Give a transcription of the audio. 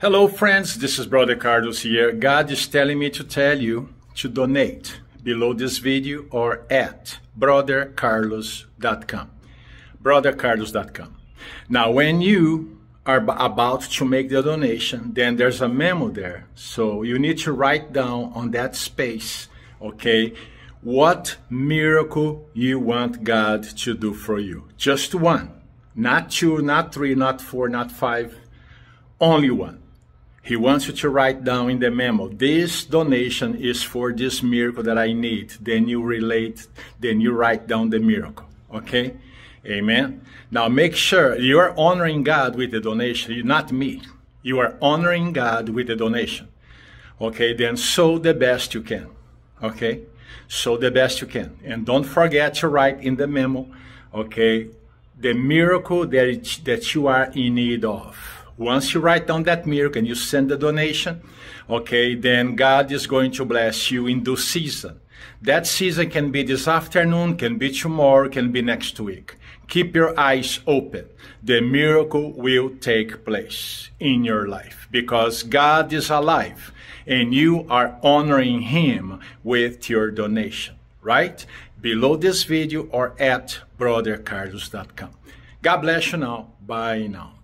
Hello, friends. This is Brother Carlos here. God is telling me to tell you to donate below this video or at brothercarlos.com. Brothercarlos.com. Now, when you are about to make the donation, then there's a memo there. So you need to write down on that space, okay, what miracle you want God to do for you. Just one. Not two, not three, not four, not five. Only one. He wants you to write down in the memo, this donation is for this miracle that I need. Then you relate, then you write down the miracle. Okay? Amen. Now make sure you are honoring God with the donation, You're not me. You are honoring God with the donation. Okay, then sow the best you can. Okay? Sow the best you can. And don't forget to write in the memo, okay, the miracle that, that you are in need of. Once you write down that miracle and you send the donation, okay, then God is going to bless you in due season. That season can be this afternoon, can be tomorrow, can be next week. Keep your eyes open. The miracle will take place in your life because God is alive and you are honoring Him with your donation, right? Below this video or at brothercarlos.com. God bless you now. Bye now.